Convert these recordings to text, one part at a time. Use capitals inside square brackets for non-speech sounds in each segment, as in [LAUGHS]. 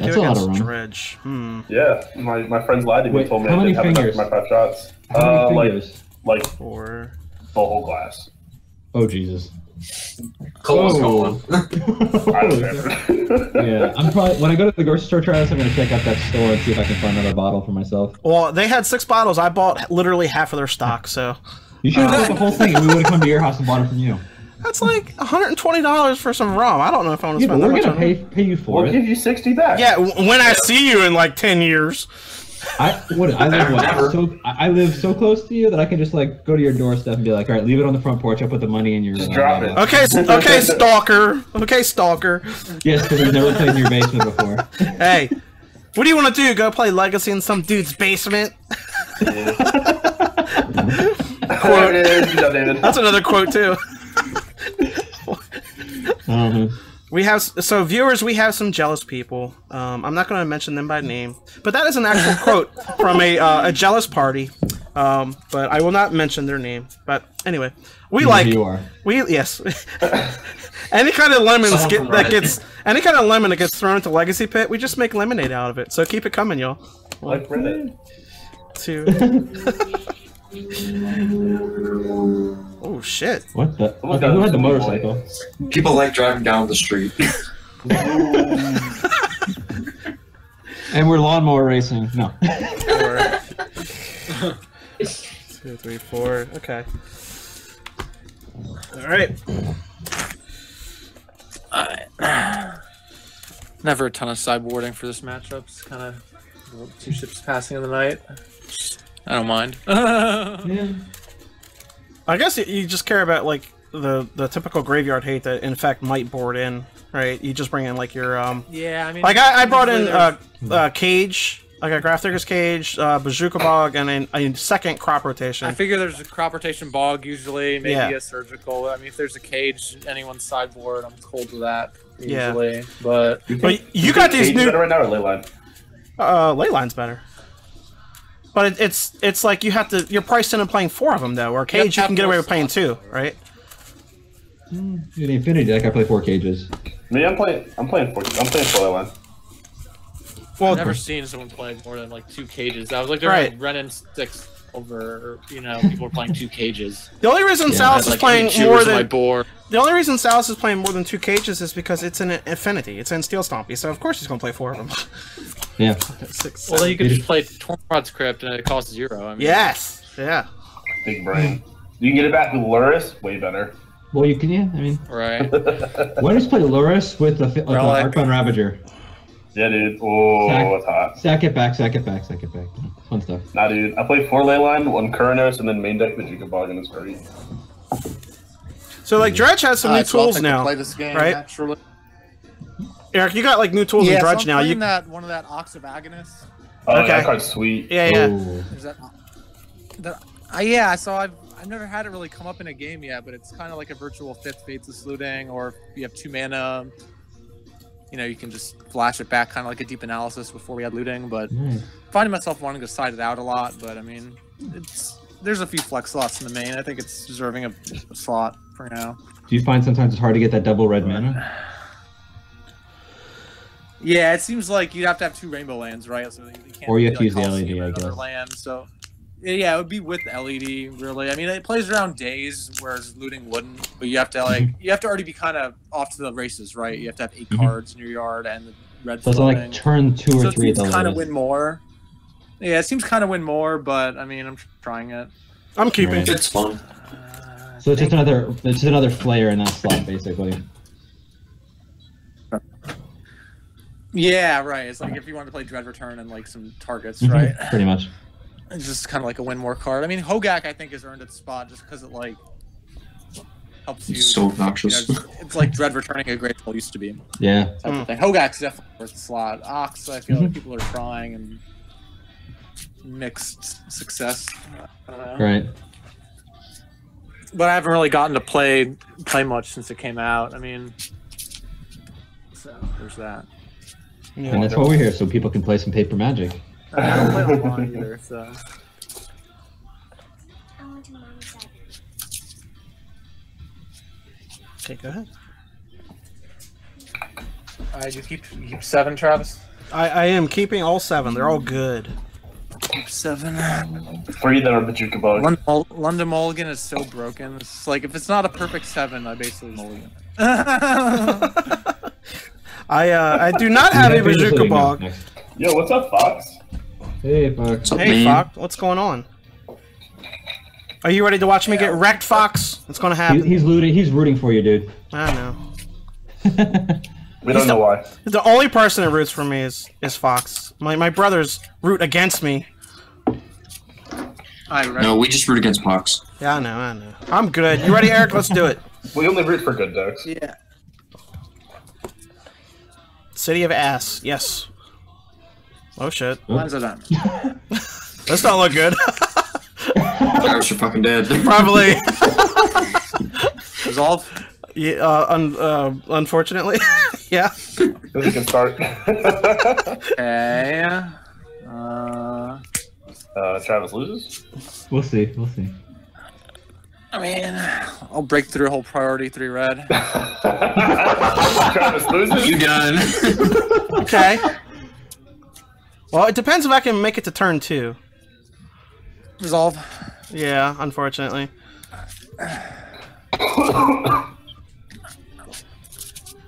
15. What do I That's do a lot against of rum. Dredge? Hmm. Yeah, my, my friends lied to me Wait, and told me how I many didn't have enough fingers? for my five shots. How Uh, many like fingers? like Four. the whole glass. Oh Jesus. Cole's Oh. going. [LAUGHS] I don't care. yeah, I'm probably when I go to the grocery store, Travis, I'm gonna check out that store and see if I can find another bottle for myself. Well, they had six bottles. I bought literally half of their stock, so You should have bought the whole thing, and we would have come to your house and bought it from you. That's like $120 for some rum. I don't know if I want to Yeah, spend that much gonna on pay pay you for it. We'll it. give you sixty back. Yeah, when I see you in like 10 years. I what I live what, so I I live so close to you that I can just like go to your doorstep and be like, all right, leave it on the front porch. I'll put the money in your. Just uh, drop it. Okay, s- okay, [LAUGHS] stalker. Okay, stalker. Yes, because we've never played in your basement before. [LAUGHS] Hey, what do you want to do? Go play Legacy in some dude's basement? [LAUGHS] Quote it is. Good job, David. That's another quote too. Um, We have so viewers. We have some jealous people. Um, I'm not going to mention them by name, but that is an actual [LAUGHS] quote from a uh, a jealous party. Um, but I will not mention their name. But anyway, we you know like you are. we yes. [LAUGHS] any kind of lemons Someone get, from that gets any kind of lemon that gets thrown into Legacy Pit, we just make lemonade out of it. So keep it coming, y'all. Like Reddit. Two. [LAUGHS] oh shit! What the? Oh Someone's Okay, got who had the sweet motorcycle? People like driving down the street. [LAUGHS] And we're lawnmower racing. No. Four. [LAUGHS] Two, three, four. Okay. All right. Never a ton of sideboarding for this matchup. It's kind of two ships passing in the night. I don't mind. yeah. [LAUGHS] I guess you- you just care about like the the typical graveyard hate that Infect might board in, right? You just bring in like your um yeah, I mean, like I, I brought in usually uh, uh cage, like a Grafdigger's cage, uh Bojuka Bog, and then a second crop rotation. I figure there's a crop rotation bog usually, maybe Yeah. a surgical. I mean, if there's a cage, anyone's sideboard, I'm cool to that Yeah. usually. But but you got these new better right now or Leyline? uh Leyline's better. But it, it's it's like you have to you're priced into playing four of them though, or cage you have can get away with playing two, right? In the Affinity deck, I play four cages. Me, I'm playing. I'm playing for. I'm playing four Leyline. Well, I've never seen someone play more than like two cages. I was like, they're Right. like Renin six over, you know, people are playing two cages. the only reason Yeah, Salus I is like, playing eight more shooters my than. The only reason Salus is playing more than two cages is because it's an Affinity. It's in Steel Stompy, so of course he's going to play four of them. Yeah. Six, Well, then you could just play Tormod's Crypt and it costs zero. I mean, yes, yeah. Big brain. You can get it back with Lurrus. Way better. Well, you can, yeah. I mean, Right. why just play Lurrus with the with the Relic. Arcbound Ravager? Yeah, dude. Oh, Sack. it's hot. Sack it back, sack it back, sack it back. Fun stuff. Nah, dude. I play four Leyline, one Kuranos, and then main deck Magica Bog, and it's great. So like Dredge has some new Alright, so I'll tools to now. Play this game right? naturally. Eric, you got like new tools yeah, in so Dredge I'm now. playing You that one of that Ox of Agonas. Oh, Okay. that card's sweet. yeah yeah. Is that? that uh, yeah, so I've I've never had it really come up in a game yet, but it's kind of like a virtual fifth Faithless Looting, or if you have two mana, you know, you can just flash it back, kind of like a deep analysis before we had looting. But Nice. finding myself wanting to side it out a lot, but I mean, it's there's a few flex slots in the main. I think it's deserving of a slot for now. Do you find sometimes it's hard to get that double red mana? Yeah, it seems like you'd have to have two rainbow lands, right? So you can't Or you have to use the LED, I guess. Land, so yeah, yeah, it would be with LED. Really, I mean, it plays around days, whereas looting wouldn't. But you have to like, you have to already be kind of off to the races, right? You have to have 8 Mhm. cards in your yard and the red. So it's like turn two or so it three at seems kind of win more. Yeah, it seems kind of win more, but I mean, I'm trying it. I'm keeping. Right. It's fun. Uh, So it's just another it's just another flare in that slot, basically. Yeah, right. It's like if you wanted to play Dread Return and like some targets, Mhm, right? Pretty much. It's just kind of like a win more card. I mean, Hogak I think has earned its spot just because it like helps you. It's so you know, obnoxious. it's like Dread returning a great tool used to be Yeah. Mm. Hogak's definitely worth the slot. Ox, I feel Mm-hmm. like people are trying and mixed success. I don't know. Right. but I haven't really gotten to play play much since it came out. I mean, so there's that. Yeah. And that's why we're here, so people can play some paper magic. I, don't play online either, so Okay, go ahead. Alright, you keep you keep seven, Travis. I, I am keeping all seven. They're all good. Keep seven. Three that are Bojuka Bog. London, Mul- London Mulligan is so broken. It's like if it's not a perfect seven, I basically mulligan. [LAUGHS] I uh, I do not have a Yeah, Bazooka looting. Bog. Yo, what's up, Fox? Hey, fuck. What's up, Hey. Fox, what's going on? Are you ready to watch me get wrecked, Fox? What's gonna He, happen. he's looting. He's rooting for you, dude. I know. [LAUGHS] We don't know why. The only person that roots for me is is Fox. My my brothers root against me. I read. No, we just root against Fox. Yeah, I know, I know. I'm good. You ready, Eric? Let's do it. [LAUGHS] We only root for good decks. Yeah. City of Ass. Yes. Oh shit. Mine's a diamond. That's not look good. [LAUGHS] Travis, you're fucking dead. [LAUGHS] Probably. Resolve. Yeah, uh, un- uh, unfortunately. [LAUGHS] yeah. This can start. Okay. Uh, uh, Travis loses. We'll see. We'll see. I mean, I'll break through a whole priority three red. Travis loses. you done? Okay. Well, it depends if I can make it to turn two. Resolve. Yeah, unfortunately.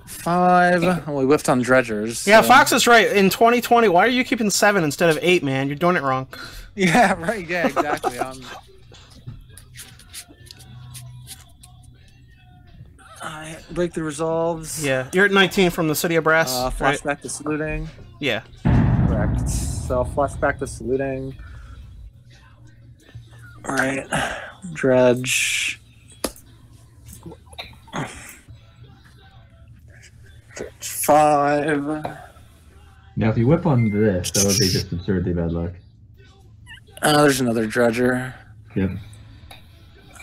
Five. Well, we whiffed on dredgers. Yeah, so- Fox is right. In 2020, why are you keeping seven instead of eight, man? You're doing it wrong. Yeah, [LAUGHS] right. Yeah, exactly. Um, Alright, break the resolves. Yeah, you're at 19 from the City of Brass. Uh, right? flashback to saluting. Yeah. Correct. So flashback to saluting. Alright. Dredge. Dredge five. Now, if you whip on this, that would be just absurdly bad luck. Uh, there's another dredger. Yep.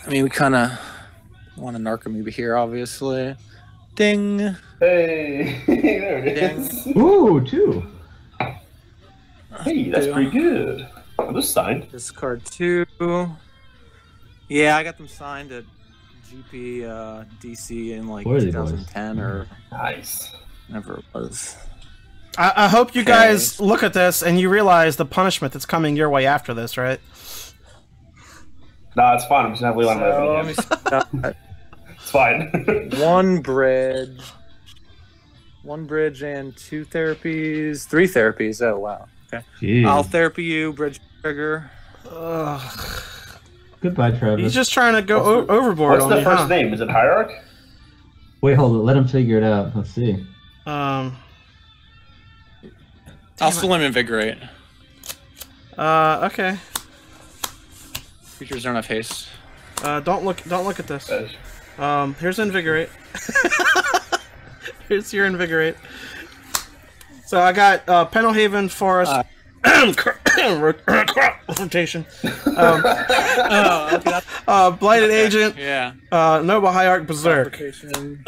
I mean, we kind of want to a Narcomoeba here, obviously. Ding. Hey, [LAUGHS] there it is. Ooh, two. Hey, that's Two. pretty good. Oh, this signed. Discard two. Yeah, I got them signed at GP uh, DC in like Boy, boys. 2010 or Nice. Never it was. I, I hope you Okay. guys look at this and you realize the punishment that's coming your way after this, right? Nah, it's fine. I'm just gonna have Leland So, let me. [LAUGHS] It's fine. [LAUGHS] one bridge, one bridge, and two therapies, three therapies. Oh wow. Okay. Jeez. I'll therapy you, bridge trigger. Ugh. Goodbye, Travis. He's just trying to go o- overboard What's on the me, first huh? name? Is it Hierarch? Wait, hold it. Let him figure it out. Let's see. Um. I'll still invigorate. Uh. Okay. Creatures don't have haste. Uh. Don't look. Don't look at this. Um. Here's invigorate. [LAUGHS] here's your invigorate. So I got uh, Pendelhaven Forest. Uh. [COUGHS] rotation. Um, Oh, [LAUGHS] uh, Blighted Agent. yeah. Uh, Noble Hierarch Berserk. Rotation. [COUGHS]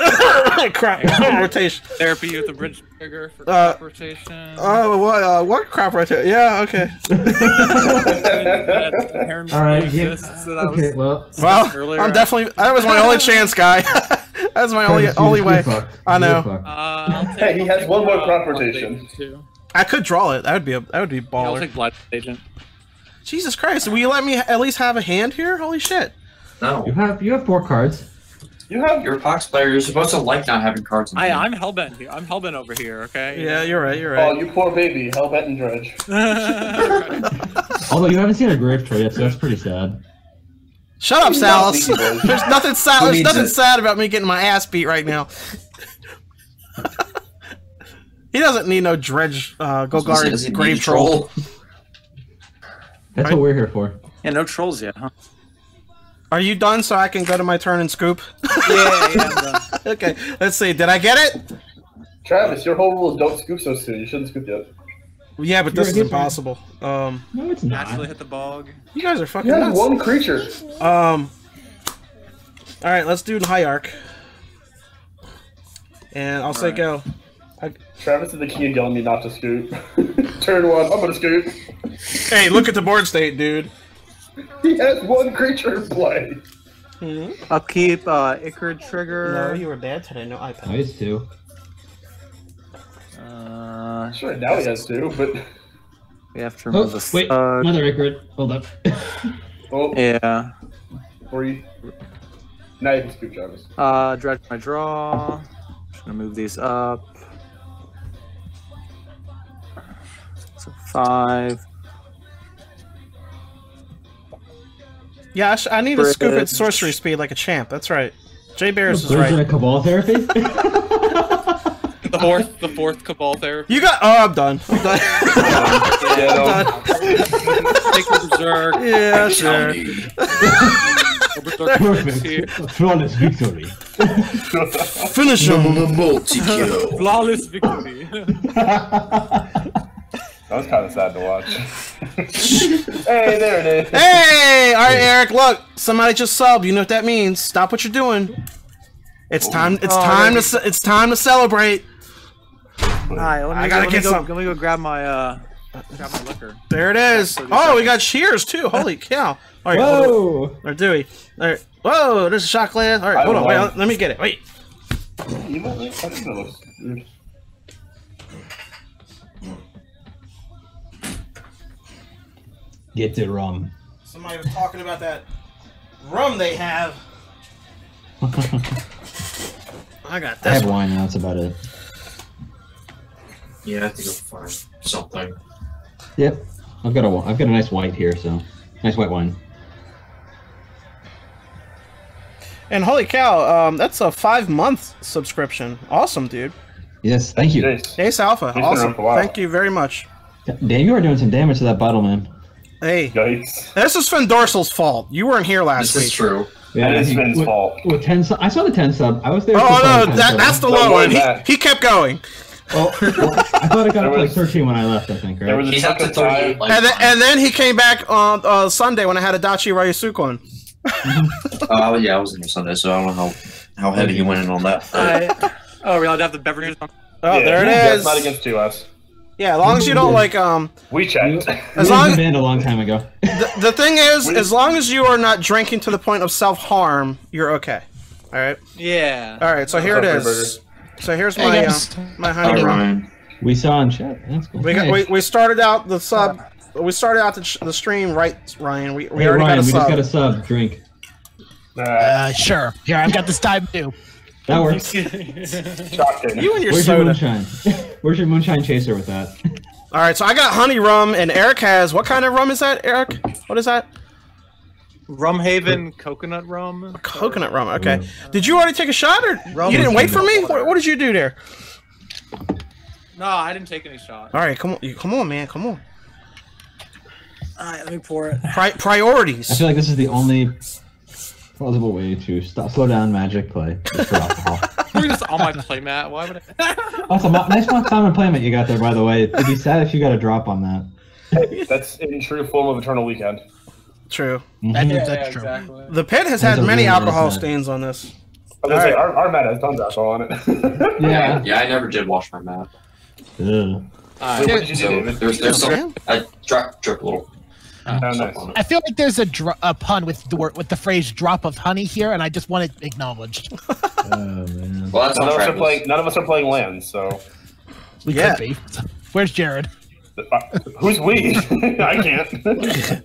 Crap. rotation. Therapy with the bridge trigger for Uh, rotation. Oh, what? Uh, what crap rotation? Yeah. Okay. [LAUGHS] All right. Yeah. Okay. Well. Well, I'm definitely. That was my only chance, guy. [LAUGHS] that was my only only way. I know. Uh, I'll take, Hey, he I'll has one more crop rotation. Too. I could draw it. That would be a. That would be Yeah, I'll take blood agent. Jesus Christ! Will you let me at least have a hand here? Holy shit! No, you have you have four cards. You have You're Pox player. You're supposed to like not having cards. I, hand. I'm hellbent here. I'm hellbent over here. Okay. Yeah, you're right. You're right. Oh, you poor baby. Hellbent and Dredge. [LAUGHS] Although you haven't seen a grave troll yet, so that's pretty sad. Shut up, He's not Salus. sneaky, boys. There's nothing sad. There's nothing it? sad about me getting my ass beat right now. he doesn't need no dredge. Uh, Does he Golgari need a grave troll. That's Right. what we're here for. yeah, no trolls yet, huh? Are you done so I can go to my turn and scoop? Yeah, yeah. I'm done. [LAUGHS] okay. Let's see. Did I get it? Travis, your whole rule is don't scoop so soon. You shouldn't scoop yet. Yeah, but this is You're a good impossible. Um, No, it's not. Naturally hit the bog. you guys are fucking You have nuts. one creature. Um. All right, let's do Hierarch. And I'll say Alright. go. Travis is the king of yelling me not to scoop. [LAUGHS] Turn one. I'm gonna scoop. Hey, look at the board state, dude. [LAUGHS] He has one creature in play. Upkeep, uh, Ichorid trigger. No, you were bad today. No iPad. Nice too. Sure, now he has two, but we have to Oh, remove the wait, stud. another record. Hold up. [LAUGHS] oh Yeah. or you. Now you can scoop Travis. Uh, dredge my draw. Just gonna move these up. So five. Yeah, I, sh- I need to scoop at sorcery speed like a champ. That's right. Jay Bears is Bridge and right. a Cabal therapy? [LAUGHS] The fourth, the fourth Cabal therapy. You got. Oh, I'm done. I'm done. Yeah, [LAUGHS] no. [LAUGHS] Take the berserk. yeah, sure. The berserk is here. [LAUGHS] Flawless victory. Finish him. Multi-kill. Flawless victory. That was kind of sad to watch. hey, there it is. Hey, all right, Eric. Look, somebody just subbed. You know what that means. Stop what you're doing. It's oh. time. It's Oh, time to. It's time to celebrate. All right, let me, I gotta let me get go, some. Let me go grab my uh, grab my liquor. There it is. Oh, we got cheers too. Holy cow! All right, hold on. Whoa! Or Dewey. All right. Whoa, there's a shot glass. All right, I hold on. Wait, won. let me get it. Wait. You know, I think that looks weird. Get the rum. Somebody was talking about that rum they have. [LAUGHS] I got that. I have one. wine now, that's about it. Yeah, I have to go find something. Yep. I've got a I've got a nice white here, so nice white wine. And holy cow, um, that's a five month subscription. Awesome, dude. Yes, thank you. Jace. Ace Alpha. been Awesome. around for a while. Thank you very much. Dan, you are doing some damage to that bottle, man. Hey, Yikes. this is Finn Dorsal's fault. You weren't here last This is week. true. That is he- Finn's with, fault. With ten, su- I saw the ten sub. I was there. Oh no, that, that's the low one. He, he kept going. Oh, well, [LAUGHS] I thought it got up to There like thirteen when I left. I think, There right? was a He's up chunk to of 38 time. like And then, and then he came back on uh, Sunday when I had a Dachi Ryusuke on. Oh [LAUGHS] yeah, I was in there Sunday, so I don't know how, how heavy he went in on that. I, oh, we allowed to have the beverages. on- Oh, Yeah, there it That's is. not against 2S. Yeah, as long as you don't like um. We checked. As [LAUGHS] We long banned a long time ago. the, the thing is, We- as long as you are not drinking to the point of self harm, you're okay. All right. Yeah. All right. So here it is. What's up, is. So here's Hey, my uh, guys. my honey rum. Ryan. We saw in chat. That's cool. We got Hey. we, we started out the sub. We started out the, sh- the stream right, Ryan. We, we Hey, already Ryan, got a we sub. just got a sub. Drink. Uh, sure. Here, I've got this time too. That works. [LAUGHS] You and your Where's your moonshine? [LAUGHS] Where's your moonshine chaser with that? [LAUGHS] All right. So I got honey rum, and Eric has what kind of rum is that, Eric? What is that? Rum Haven coconut rum. Coconut rum. Okay. Did you already take a shot, or Rum you didn't wait for me? What, what did you do there? No, I didn't take any shots. All right. Come on. Come on, man. Come on. All right, let me pour it. Pri- I feel like this is the only plausible way to stop, slow down magic play is for. [LAUGHS] We're just on my playmat. Why would I? [LAUGHS] Also, mo- nice Mount Simon playmat you got there, by the way. It'd be sad if you got a drop on that. That's in true form of Eternal Weekend. True. That, Mhm. that's true. exactly. The pit has had many really alcohol mat. stains on this. I was gonna say, Alright. our, our mat has tons of alcohol on it. [LAUGHS] Yeah. Yeah, I never did wash my map. Ugh. Wait, what did So there's there's some I drop drip a little. Oh, stuff nice. on. I feel like there's a, dr- a pun with the word, with the phrase "drop of honey" here, and I just want it acknowledged. [LAUGHS] Oh, man. Well, that's None of us are playing. None of us are playing lands. So, We Yeah. could be. Where's Jared? uh, who's we? [LAUGHS] I can't.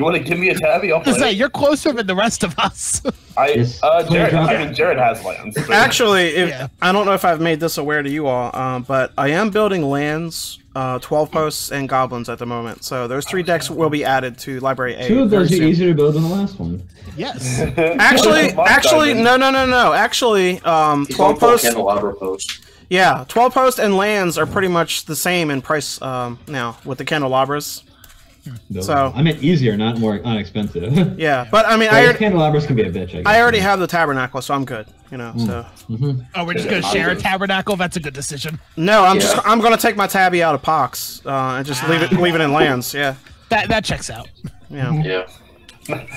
You want to give me a tabby? I'll To say you're closer than the rest of us. I, uh, Jared. I mean, Jared has lands. so- Actually, if, Yeah. I don't know if I've made this aware to you all, um, but I am building lands, uh, 12 posts, and goblins at the moment. So those three decks will be added to Library A. Two of those are soon. easier to build than the last one. yes. [LAUGHS] Actually, actually, no, no, no, no. Actually, um, 12 posts, candelabra post. yeah, 12 post and lands are pretty much the same in price um, now with the candelabras. Build So- I meant easier, not more inexpensive. [LAUGHS] Yeah, but I mean, I already, candelabras can be a bitch. I, guess. I already have the tabernacle, so I'm good. You know, so mm. mm-hmm. Oh, we're just gonna share a tabernacle. That's a good decision. no, I'm just I'm gonna take my tabby out of Pox uh, and just leave it leave it in ah. lands. Yeah, That that checks out. yeah. Yeah.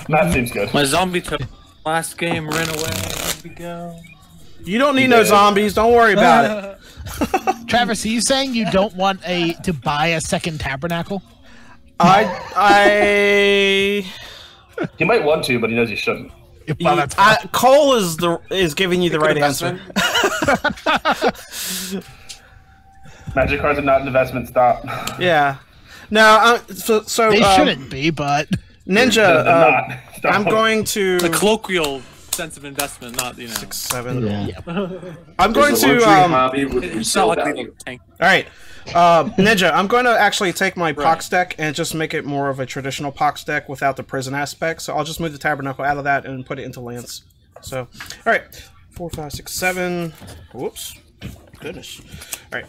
that seems good. My zombie took last game ran away. Here we go. You don't need no did. zombies. Don't worry about it. [LAUGHS] Travis, are you saying you don't want a to buy a second tabernacle? I I. He might want to, but he knows he shouldn't. Well, that's I, I Cole is the is giving you the right answer. [LAUGHS] Magic cards are not an investment. Stop. Yeah. No, uh, so, so They um, shouldn't be, but Ninja. They're uh, not. I'm going to The colloquial sense of investment, not you know. six, seven. Yeah. I'm going to. luxury Um, hobby with It's resale not like value. leaving a tank. right, uh, Ninja. I'm going to actually take my Right. Pox deck and just make it more of a traditional Pox deck without the prison aspect. So I'll just move the Tabernacle out of that and put it into Lance. So, all right, four, five, six, seven. Whoops. Goodness. All right.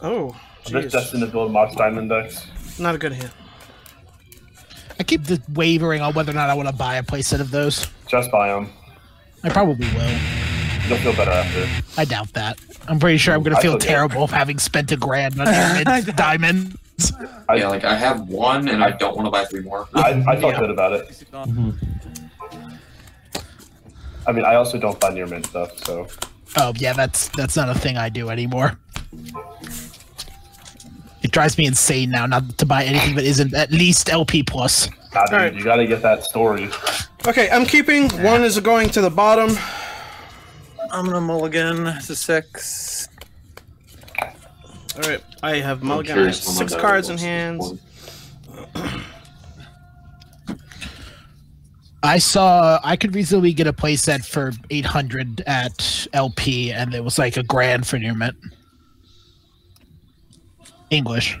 Oh, I'm just jeez. destined to build Mox Diamond decks. Not a good hand. I keep just wavering on whether or not I want to buy a playset of those. Just buy them. I probably will. You'll feel better after. I doubt that. I'm pretty sure I'm going to I feel feel good. terrible having spent a grand on Hermit [LAUGHS] [LAUGHS] Diamond. I, Yeah, like I have one, and I don't want to buy three more. I, I felt Yeah. good about it. Mm-hmm. I mean, I also don't buy near mint stuff, so Oh yeah, that's that's not a thing I do anymore. It drives me insane now not to buy anything that isn't at least LP plus. nah, dude, Alright. you gotta get that story. Okay, I'm keeping. One is going to the bottom. I'm gonna mulligan to six. All right, I have I'm mulligan. I have curious how my six cards in was at this hands. I saw I could reasonably get a playset for 800 at LP, and it was like a grand for near mint. English.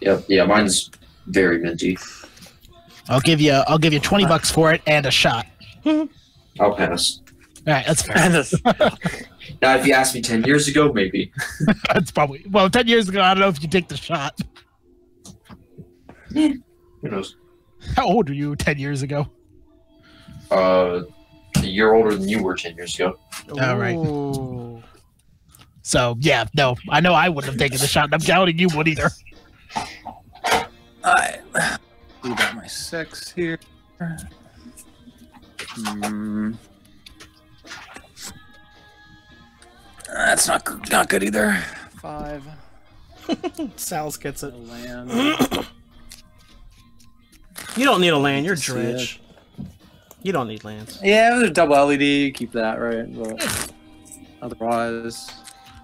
Yep, yeah, mine's very minty. I'll give you I'll give you 20 bucks for it and a shot. I'll pass. All right, that's fair. And [LAUGHS] Now, if you asked me ten years ago, maybe. [LAUGHS] that's probably well 10 years ago. I don't know if you take the shot. Who knows? How old were you 10 years ago? Uh, a year older than you were ten years ago. All right. Ooh. So yeah, no, I know I wouldn't have taken the shot. and I'm doubting you would either. I do got my sex here. Hmm. That's not not good either. Five. [LAUGHS] Sal's gets A it. land. [CLEARS THROAT] You don't need a land. You're See dredge. You don't need lands. yeah, there's a double LED. Keep that right. But otherwise,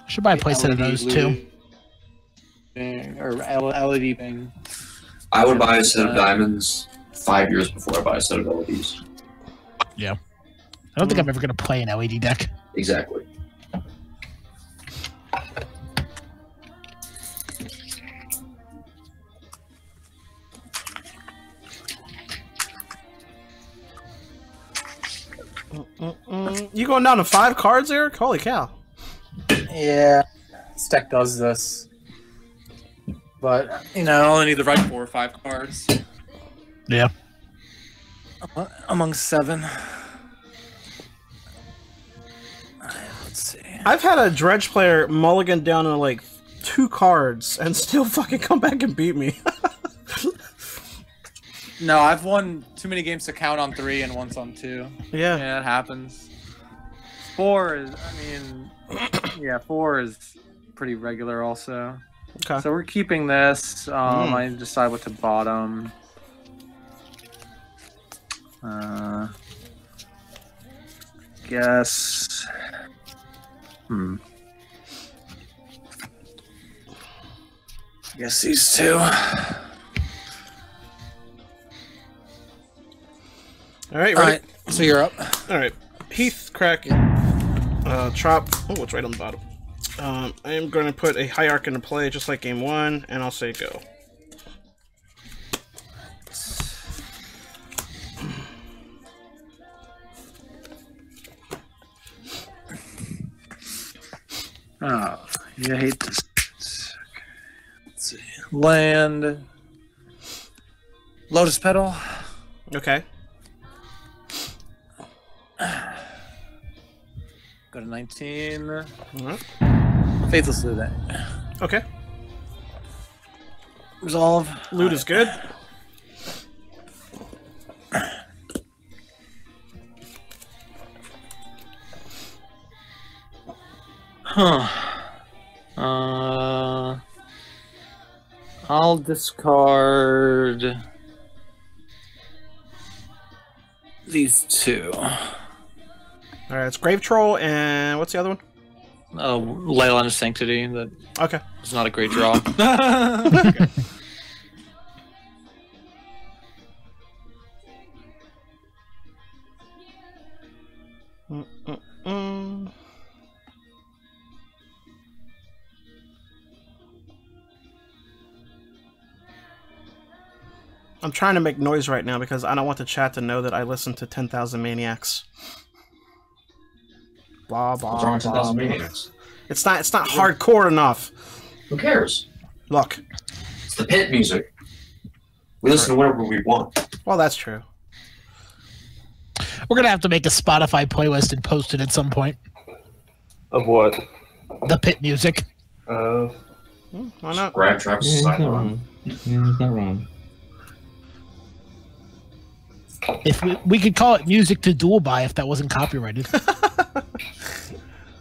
I Should buy a playset of those too. thing, Or LED thing. I would buy a set of diamonds five years before I buy a set of LEDs. Yeah. I don't think I'm ever gonna play an LED deck. Exactly. You going down to five cards, Eric? Holy cow! Yeah, this deck does this. But, you know, I only need the right four or five cards. Yeah. Amo- Among seven. Alright, Let's see. I've had a dredge player mulligan down to like two cards and still fucking come back and beat me. [LAUGHS] No, I've won too many games to count on three and once on two. yeah. Yeah, it happens. Four is, I mean, [CLEARS THROAT] yeah, four is pretty regular also. Okay. So we're keeping this. Um, Mm. I decide what to bottom. Uh, guess. Hmm. I guess these two. All right. Ready? right, so you're up. All right. Heath, crack, uh, chop. Oh, it's right on the bottom. Um, I am going to put a hierarch into play, just like game one, and I'll say go. Oh, you hate this. Okay. Let's see. Land. Lotus petal. Okay. Go to 19. All right. Faithless Loot. Okay. Resolve. Loot is good. Huh. Uh, I'll discard these two. All right. It's grave troll and what's the other one? uh, Leyline Sanctity. That Okay. It's not a great draw. Mm. [LAUGHS] [LAUGHS] I'm trying to make noise right now because I don't want the chat to know that I listen to 10,000 Maniacs. Blah blah What's wrong with blah. blah. It's not. It's not hardcore enough. Who cares? Look. It's the pit music. We listen to whatever we want. Well, that's true. We're gonna have to make a Spotify playlist and post it at some point. Of what? The pit music. Uh, Why not? Grab Yeah, Travis' he's not wrong. Yeah, he's not wrong. If we, we could call it music to duel by if that wasn't copyrighted. [LAUGHS]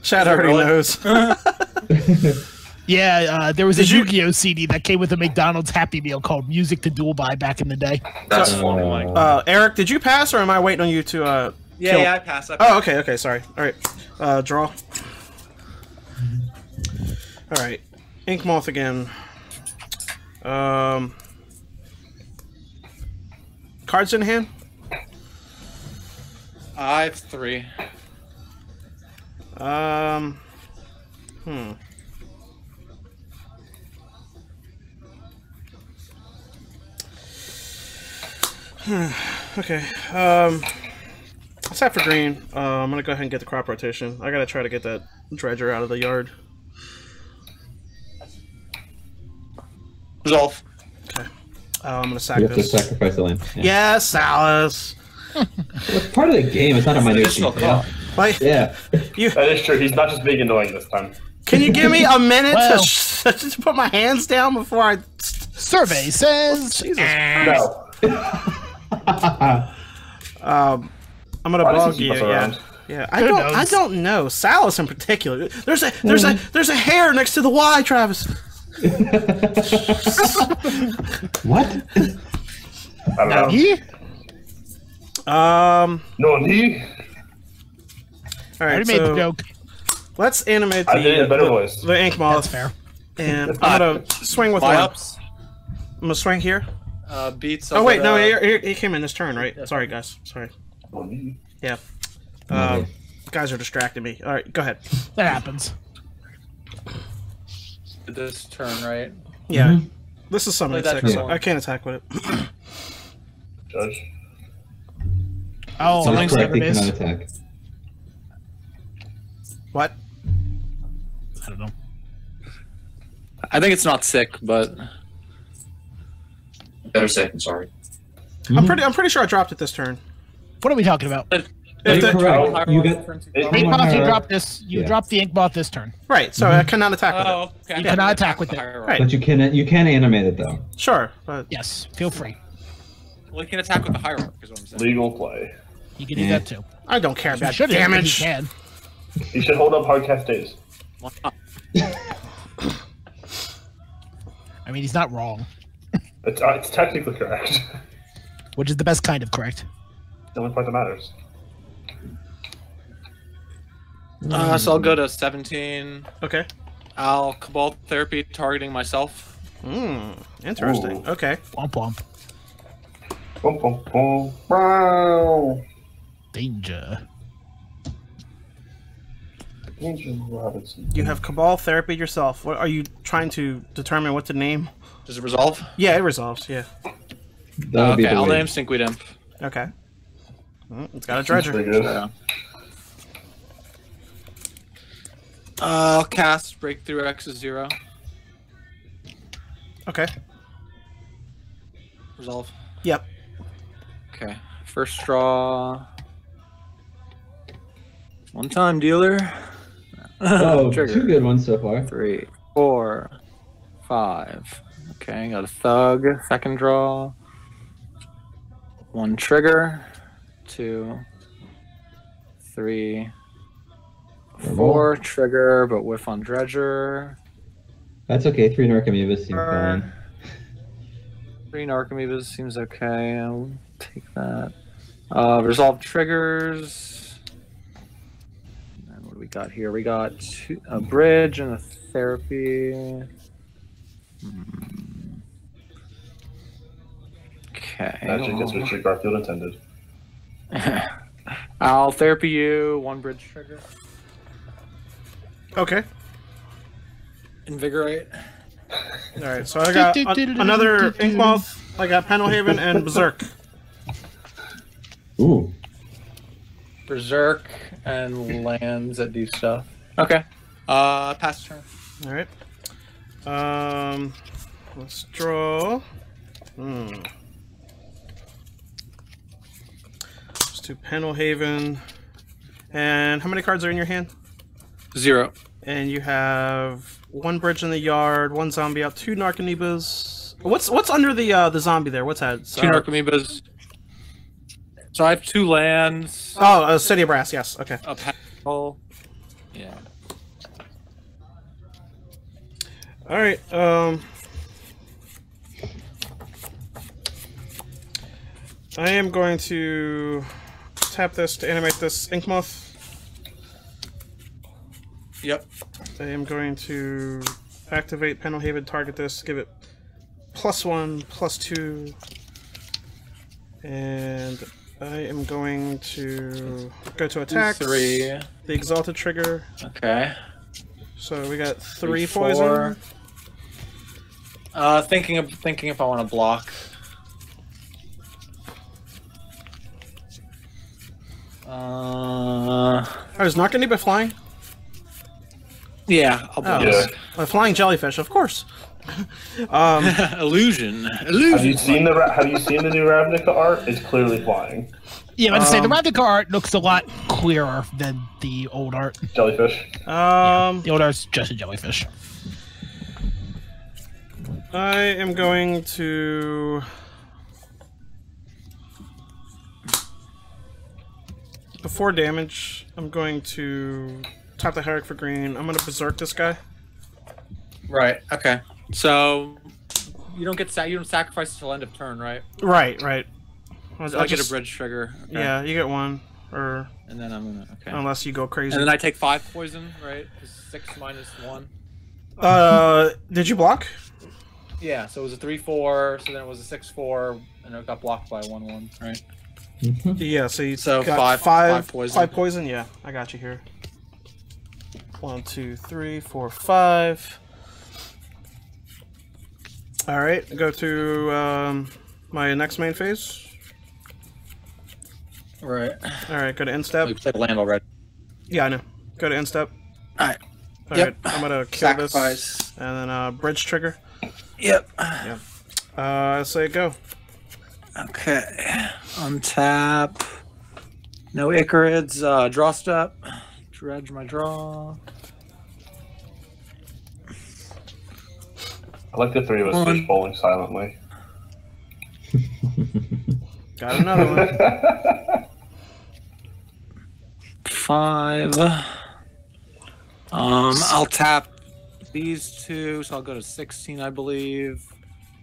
Chat it already really? knows. [LAUGHS] yeah, uh, there was a you- Yu-Gi-Oh CD that came with a McDonald's Happy Meal called "Music to Duel By" back in the day. That's So- funny, Uh, Eric, did you pass, or am I waiting on you to? Uh... Yeah, Kill. yeah, I pass. I Oh, okay, okay. Sorry. All right. Uh, draw. All right. Ink moth again. Um. Cards in hand. I have three. Um. Hmm. [SIGHS] okay. Um. Let's for green. Uh, I'm gonna go ahead and get the crop rotation. I gotta try to get that dredger out of the yard. Resolve. Uh, I'm gonna sack You have to sacrifice the land. Yeah. Yes, Alice. Well, it's part of the game. It's not a minute Additional detail. Cost. Like, Yeah. you that is true. He's not just being annoying this time. can you give me a minute Well. to, sh- [LAUGHS] to put my hands down before I? Survey says. Jesus. No. [LAUGHS] Um, I'm gonna Why does bug you. keep Yeah, yeah. I Who don't. I don't know. Salus in particular. There's a there's a there's a hair next to the Y, Travis. [LAUGHS] what? I don't know. Um. No, he. All I right. already made the So joke. let's animate I did it in the a better the, voice. the ink That's moth, fair. and I'm gonna swing with one. My I'm gonna swing here. Uh, beats. Oh wait, no, uh, he, he- he came in his turn, right? Sorry, guys. Sorry. No, he. Yeah. Um, guys are distracting me. All right, go ahead. That happens. this turn, right? Yeah. Mhm. This is summoning Play six, so. I can't attack with it. Judge. Oh, That's thanks, correct. He cannot attack. What? I don't know. I think it's not sick, but Better safe than sorry. I'm pretty. I'm pretty sure I dropped it this turn. What are we talking about? If You're the- correct. You got. It- Ink moth, you dropped this. You yeah. dropped the ink moth this turn. right, so I mm-hmm. cannot attack with. Oh, okay. You cannot attack with it. Right. But you can. You can animate it though. Sure, but Yes, feel free. Well, he can attack with the hierarch, is what I'm saying. Legal play. You can do Yeah. that too. I don't care about should have, damage. You can. He should hold up hard cast days. I mean, he's not wrong, It's, uh, it's technically correct. [LAUGHS] which is the best kind of correct. the only part that matters. Uh, so I'll go to 17. Okay. I'll Cabal Therapy targeting myself. Hmm. Interesting. Ooh. Okay. Womp womp. Boom, boom, boom. Wow. Danger. Angel Robinson. You have Cabal therapy yourself. What are you trying to determine what to name? Does it resolve? Yeah, it resolves. Yeah. That would okay, I'll name Stinkweed Imp. Okay. Mm, It's got a Pretty dredger. good. Yeah. Uh, I'll cast Breakthrough X is zero. Okay. Resolve. Yep. Okay. First draw. One time dealer. Oh, [LAUGHS] Trigger. two good ones so far. Three, four, five. Okay, got a thug. Second draw. One trigger. Two, three, four. Trigger, but whiff on dredger. That's okay. Three Narcomoebas seem fine. Three Narcomoebas seems okay. I'll take that. Uh, resolve triggers. And what do we got here? We got two, a bridge and a therapy. Hmm. Okay. Magic is Richard Garfield intended. [LAUGHS] I'll therapy you. One bridge trigger. Okay. Invigorate. All right. So I got a- another Inkmoth. I got Pendelhaven and Berserk. Ooh. Berserk and lands that do stuff. Okay. Uh, pass turn. All right. Um, let's draw. Hmm. Let's do Pendelhaven. And how many cards are in your hand? Zero. And you have one bridge in the yard, one zombie out, two Narcomoebas. What's what's under the uh, the zombie there? What's that? Two Uh, Narcomoebas. So I have two lands. Oh, uh, City of Brass. Yes. Okay. A panel. Yeah. All right. Um, I am going to tap this to animate this Inkmoth. Yep. I am going to activate Pendelhaven, target this, give it plus one, plus two, and I am going to go to attack. Three. The Exalted trigger. Okay. So we got three four. poison. Uh, thinking of thinking if I want to block. Uh, Oh, is not going to be flying? yeah, I'll Oh. block. Yeah. A flying jellyfish, of course. Um, [LAUGHS] Illusion. Have Illusion. you seen the Have you seen the new Ravnica art? It's clearly flying. Yeah, I was say the Um, Ravnica art looks a lot clearer than the old art. Jellyfish. um, The old art's just a jellyfish. I am going to. Before damage, I'm going to tap the Hierarch for green. I'm going to berserk this guy. Right. Okay. So you don't get sa- you don't sacrifice till end of turn, right? Right, right. I'll, So I'll I get just- a bridge trigger. Okay. Yeah, you get one, or And then I'm gonna okay. unless you go crazy. And then I take five poison, right? Six minus one. Uh, did you block? Yeah. So it was a three four. So then it was a six four, and it got blocked by one one. Right. Mhm. Yeah, so you So got five- five, five poison. Five poison. Yeah, I got you here. One, two, three, four, five. All right, go to um, my next main phase. Right. All right, go to We instep. played land already. Yeah, I know. Go to instep. All right. All Yep. right, I'm gonna kill this and then uh, bridge trigger. Yep. Uh, say go. Okay. Untap. No Ichorids. Uh, draw step. Dredge my draw. I like the three of us One. fish bowling silently. [LAUGHS] Got another one. Five. Um, I'll tap these two, so I'll go to 16, I believe.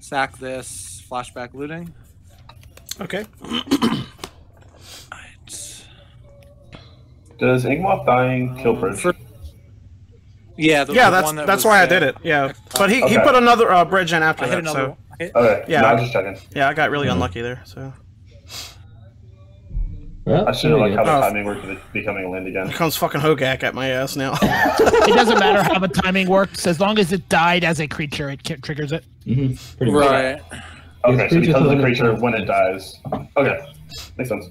Sack this. Flashback looting. Okay. [CLEARS THROAT] Right. Does Inkmoth dying kill Um, Bridge? for- Yeah, the, Yeah, the that's one that that's was, why I did it. Yeah, but he, he put another uh, bridge in after I hit that. another So one. Hit- Okay. Yeah, No, I- I'm just checking. yeah, I got really unlucky there. So Well, I should have like how the Oh. timing worked with becoming a land again. here comes fucking Hogak at my ass now. [LAUGHS] It doesn't matter how the timing works, as long as it died as a creature, it triggers it. hmm pretty much. Right. Okay, so creature because of the creature when it dies. Okay, makes sense.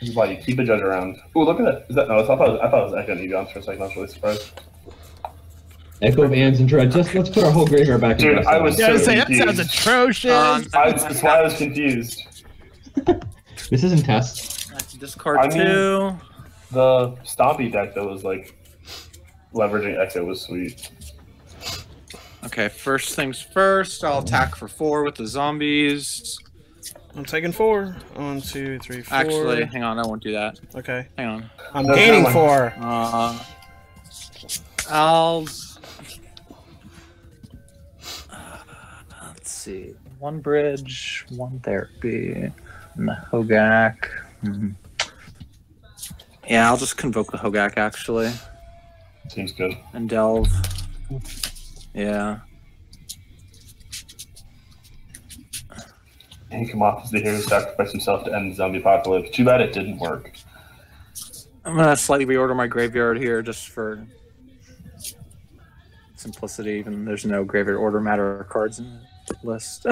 This is why you keep a judge around. Ooh, look at that. Is that no? I thought it was, I thought it was Echo and Egon for a second. I was really surprised. Echo of Eons and Dread. Just let's put our whole graveyard back. in Dude, rest I was Yeah, I was so saying, that sounds atrocious. Um, I, that's why I was confused. [LAUGHS] This isn't test. That's discard I mean- The Stompy deck that was like leveraging Echo was sweet. Okay, first things first, I'll attack for four with the zombies. I'm taking four. One, two, three, four. Actually, hang on, I won't do that. okay. Hang on. I'm No, gaining no, no. four. Uh, I'll. Let's see. One bridge, one therapy, and the Hogak. Hmm. Yeah, I'll just convoke the Hogak actually Seems good. and delve. Yeah. He come off as the hero who sacrificed himself to end the zombie apocalypse. Too bad it didn't work. I'm gonna slightly reorder my graveyard here just for simplicity. Even there's no graveyard order matter cards in the list. [LAUGHS]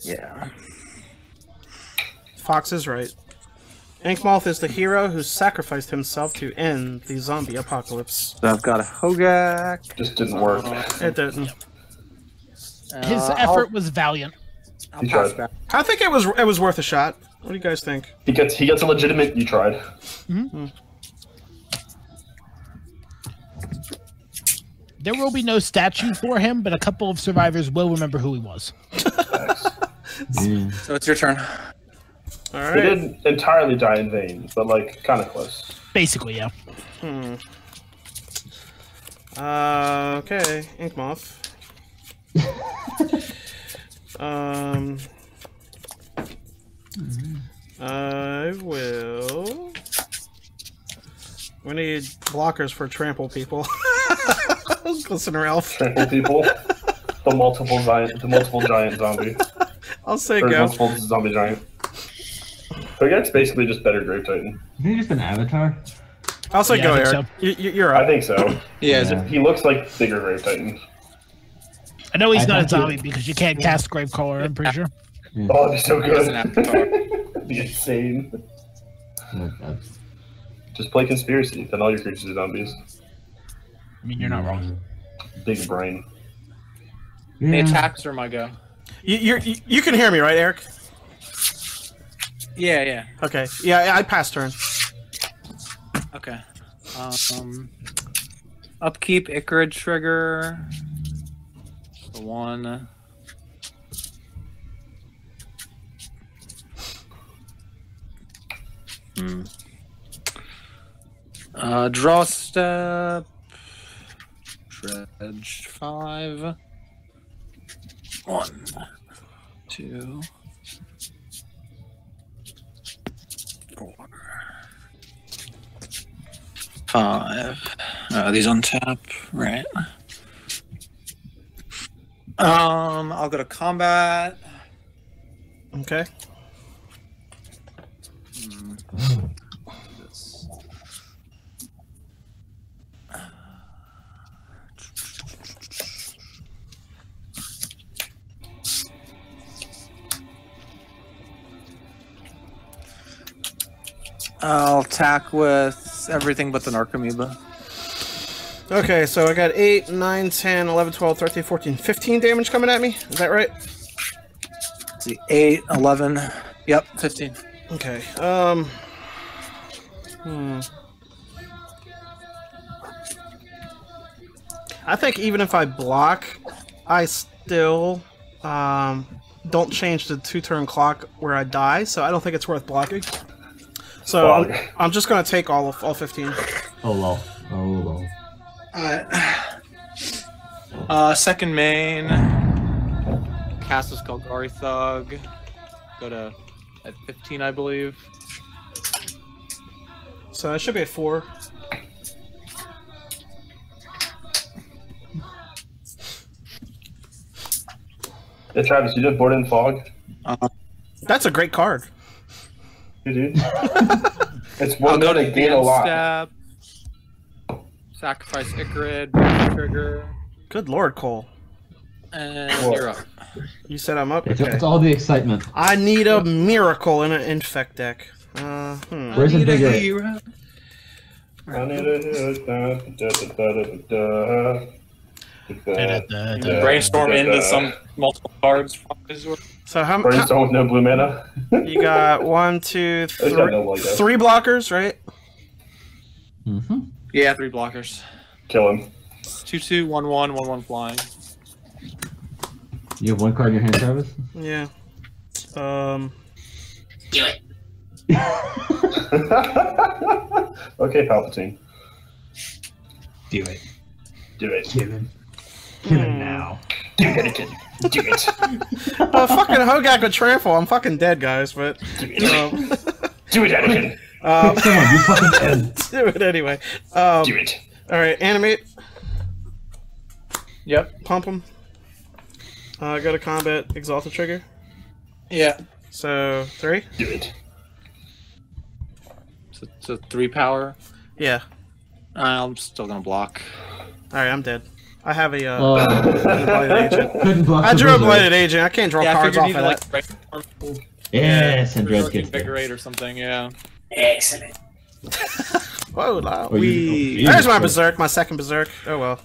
yeah. Fox is right. Inkmoth is the hero who sacrificed himself to end the zombie apocalypse. So I've got a Hogak. Just didn't work. It didn't. His Uh, effort was valiant. I'll, He I'll pass tried. I think it was it was worth a shot. What do you guys think? He gets he gets a legitimate. You tried. There will be no statue for him, but a couple of survivors will remember who he was. [LAUGHS] So it's your turn. All He didn't entirely die in vain, but like kind of close. Basically, yeah. Hmm. Uh, okay, Inkmoth. [LAUGHS] um, I will. We need blockers for trample people. [LAUGHS] Listen, Ralph. Trample people. The multiple giant, the multiple giant zombie, I'll say or go. multiple zombie giant. Hogak's basically just better Grave Titan. Isn't he just an avatar? I'll say Yeah, go, I Eric. You, you, you're I think so. Yeah, Yeah. He looks like bigger Grave Titan. I know he's I not a thought you- zombie because you can't cast Gravecaller, I'm pretty sure. Oh, that'd be so He has good. an avatar. That'd be insane. Like, that's- Just play conspiracy, then all your creatures are zombies. I mean, you're not wrong. Big brain. Any Yeah. attacks or my go? You, you're, you, you can hear me, right, Eric? Yeah, yeah. Okay. Yeah, I passed turn. Okay. Um, upkeep Ichorid trigger. One. Hmm. Uh, draw step. Dredge five. One, two, four, five. Uh, these on tap, right? Um, I'll go to combat. Okay. I'll attack with everything but the Narcomoeba. Okay, so I got 8, 9, 10, 11, 12, 13, 14, 15 damage coming at me. Is that right? Let's see, 8, 11. Yep, 15. Okay. Um. Hmm. I think even if I block, I still um don't change the two turn clock where I die, so I don't think it's worth blocking. So I'm, I'm just gonna take all of all 15. Oh lol. Oh lol. Alright. [SIGHS] Uh, second main. Cast is Golgari Thug. Go to at 15, I believe. So it should be a four. Yeah, Travis, you just board in fog. Uh, That's a great card. You dude. [LAUGHS] it's I'll one go that to gain a lot. Step. Sacrifice Ichorid, Trigger. Good lord, Cole. And Whoa. you're up. You said I'm up? It's, okay. it's, all the excitement. I need a miracle in an infect deck. Uh, hmm. Where's the bigger? Hero. I need a hero. Brainstorm into some multiple cards. So how many? Brainstorm no blue mana. you got one, two, three, three blockers, right? Mm-hmm. Yeah, three blockers. Kill him. Two two one one one one flying. You have one card in your hand, Travis. Yeah. Um. Do it. [LAUGHS] okay, Palpatine. Do it. Do it. Kill him. Kill him Hmm. now. Do it, Anakin. Do it. [LAUGHS] Oh, fucking Hogak with trample. I'm fucking dead, guys. But Do it. um, Do it, Anakin. Um, Pick someone. You fucking [LAUGHS] dead. do it anyway. Um, Do it. all right, animate. Yep. Pump him. Uh, go to combat. Exalted trigger. Yeah. So three. Do it. So, so three power. Yeah. I'm still gonna block. All right, I'm dead. I have a uh, blighted agent. [LAUGHS] I drew a blizzard. blighted agent. I can't draw yeah, cards off you of like that. right, Yes, and or Dredge gets there. invigorate or something. Yeah. Excellent. Whoa, la, we. There's my berserk, my second berserk. Oh well.